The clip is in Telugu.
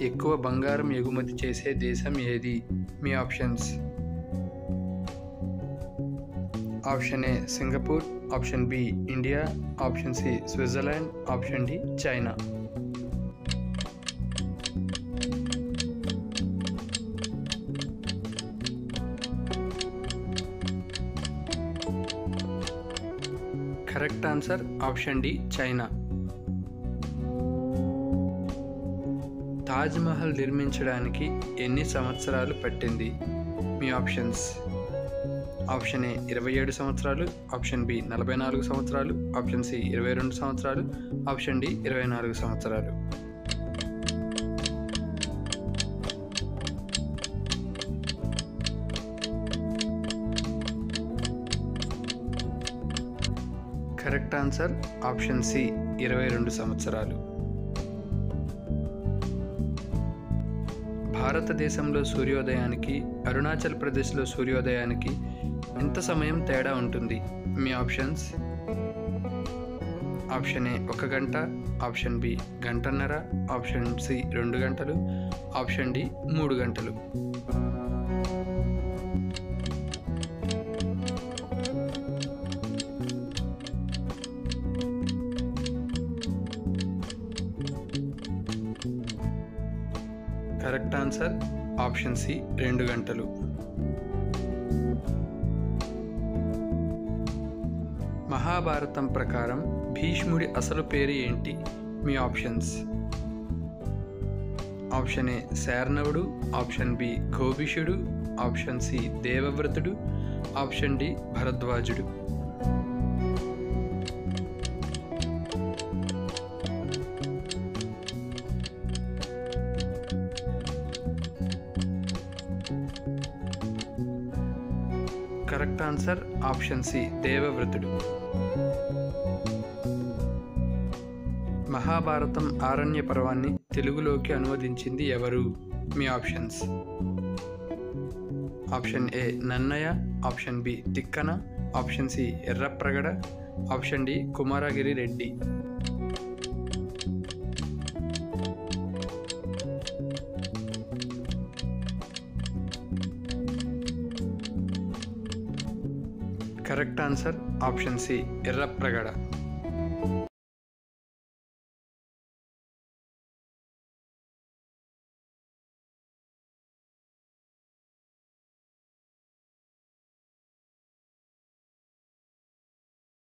ఎక్కువ బంగారం ఎగుమతి చేసే దేశం ఏది? మీ options. Option A Singapore option B India option C Switzerland option D China. Correct answer option D China. Taj Mahal నిర్మించడానికి ఎన్ని సంవత్సరాలు పట్టింది? మీ ఆప్షన్స్. ఆప్షన్ ఏ ఇరవై ఏడు సంవత్సరాలు ఆప్షన్ బి నలభై నాలుగు సంవత్సరాలు ఆప్షన్ సి ఇరవై రెండు సంవత్సరాలు ఆప్షన్ డి ఇరవై నాలుగు సంవత్సరాలు. కరెక్ట్ ఆన్సర్ ఆప్షన్ సి ఇరవై రెండు సంవత్సరాలు. భారతదేశంలో సూర్యోదయానికి అరుణాచల్ ప్రదేశ్లో సూర్యోదయానికి ఎంత సమయం తేడా ఉంటుంది? మీ ఆప్షన్స్? ఆప్షన్ ఏ ఒక గంట ఆప్షన్ బి గంటన్నర ఆప్షన్ సి రెండు గంటలు ఆప్షన్ డి మూడు గంటలు. కరెక్ట్ ఆన్సర్ ఆప్షన్ సి రెండు గంటలు. మహాభారతం ప్రకారం భీష్ముడి అసలు పేరు ఏంటి? మీ ఆప్షన్స్. ఆప్షన్ ఏ శార్ణవుడు. ఆప్షన్ బి గోభిషుడు ఆప్షన్ సి దేవవ్రతుడు. ఆప్షన్ డి భరద్వాజుడు. కరెక్ట్ ఆన్సర్ ఆప్షన్ సి దేవవ్రతుడు. మహాభారతం ఆరణ్య పర్వాన్ని తెలుగులోకి అనువదించింది ఎవరు? మీ options. Option A Nannaya option B Tikkana. Option C Errapragada. Option D Kumaragiri Reddy. Correct answer option C Errapragada